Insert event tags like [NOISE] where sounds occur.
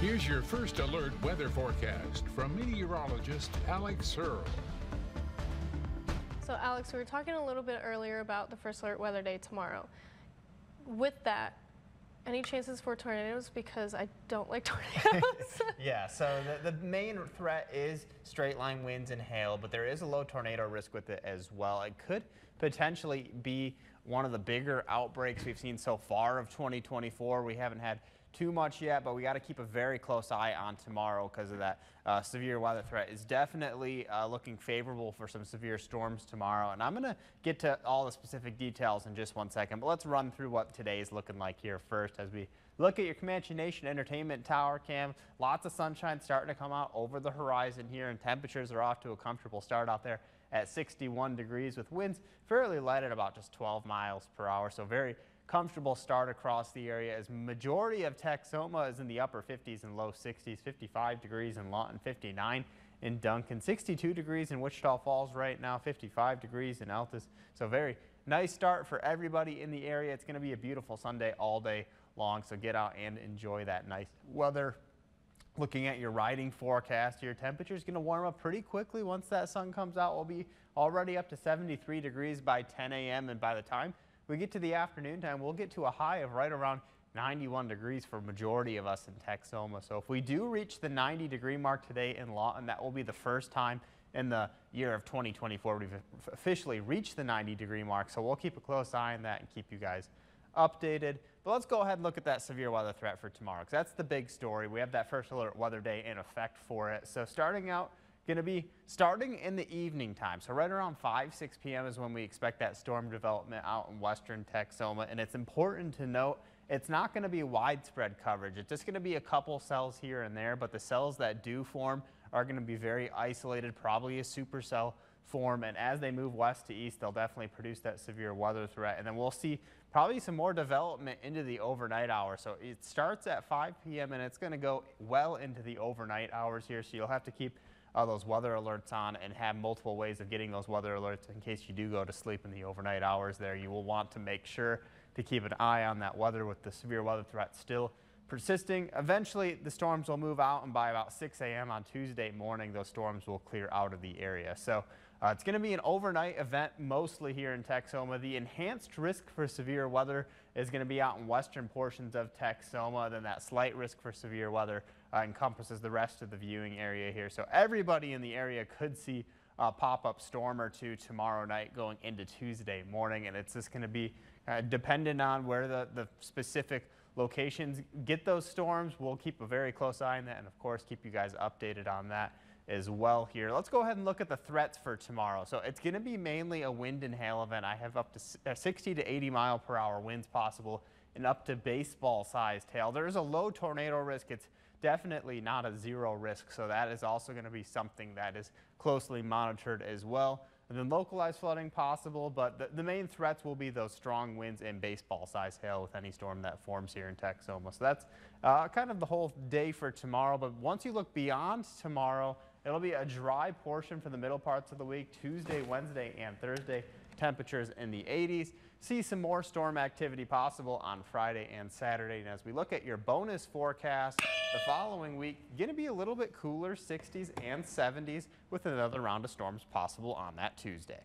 Here's your first alert weather forecast from meteorologist Alex Searle. So Alex, we were talking a little bit earlier about the first alert weather day tomorrow. With that, any chances for tornadoes? Because I don't like [LAUGHS] tornadoes. [LAUGHS] yeah, so the, the main threat is straight line winds and hail, but there is a low tornado risk with it as well. It could potentially be one of the bigger outbreaks we've seen so far of 2024. We haven't had too much yet, but we got to keep a very close eye on tomorrow because of that uh, severe weather threat is definitely uh, looking favorable for some severe storms tomorrow. And I'm going to get to all the specific details in just one second, but let's run through what today is looking like here first as we look at your Comanche Nation Entertainment Tower cam. Lots of sunshine starting to come out over the horizon here and temperatures are off to a comfortable start out there at 61 degrees with winds fairly light at about just 12 miles per hour. So very comfortable start across the area as majority of Texoma is in the upper 50s and low 60s, 55 degrees in Lawton, 59 in Duncan, 62 degrees in Wichita Falls right now, 55 degrees in Altus. So very nice start for everybody in the area. It's going to be a beautiful Sunday all day long, so get out and enjoy that nice weather. Looking at your riding forecast, your temperature is going to warm up pretty quickly once that sun comes out. We'll be already up to 73 degrees by 10 a.m. and by the time we get to the afternoon time, we'll get to a high of right around 91 degrees for majority of us in Texoma. So if we do reach the 90 degree mark today in Lawton, that will be the first time in the year of 2024 we've officially reached the 90 degree mark. So we'll keep a close eye on that and keep you guys updated. But let's go ahead and look at that severe weather threat for tomorrow because that's the big story. We have that first alert weather day in effect for it. So starting out going to be starting in the evening time. So right around 5, 6 p.m. is when we expect that storm development out in western Texoma. And it's important to note it's not going to be widespread coverage. It's just going to be a couple cells here and there, but the cells that do form are going to be very isolated, probably a supercell form. And as they move west to east, they'll definitely produce that severe weather threat. And then we'll see probably some more development into the overnight hours. So it starts at 5 p.m. and it's going to go well into the overnight hours here. So you'll have to keep uh, those weather alerts on and have multiple ways of getting those weather alerts in case you do go to sleep in the overnight hours there. You will want to make sure to keep an eye on that weather with the severe weather threat still persisting. Eventually, the storms will move out, and by about 6 a.m. on Tuesday morning, those storms will clear out of the area. So uh, it's going to be an overnight event mostly here in Texoma. The enhanced risk for severe weather is going to be out in western portions of Texoma. Then that slight risk for severe weather uh, encompasses the rest of the viewing area here. So everybody in the area could see a pop-up storm or two tomorrow night going into Tuesday morning. And it's just going to be uh, dependent on where the, the specific locations get those storms. We'll keep a very close eye on that and of course keep you guys updated on that as well here. Let's go ahead and look at the threats for tomorrow. So it's going to be mainly a wind and hail event. I have up to uh, 60 to 80 mile per hour winds possible and up to baseball sized hail. There is a low tornado risk. It's definitely not a zero risk. So that is also going to be something that is closely monitored as well. And then localized flooding possible, but the, the main threats will be those strong winds and baseball size hail with any storm that forms here in Texoma. So that's uh, kind of the whole day for tomorrow. But once you look beyond tomorrow, it'll be a dry portion for the middle parts of the week, Tuesday, Wednesday, and Thursday temperatures in the 80s. See some more storm activity possible on Friday and Saturday. And as we look at your bonus forecast, the following week, going to be a little bit cooler, 60s and 70s with another round of storms possible on that Tuesday.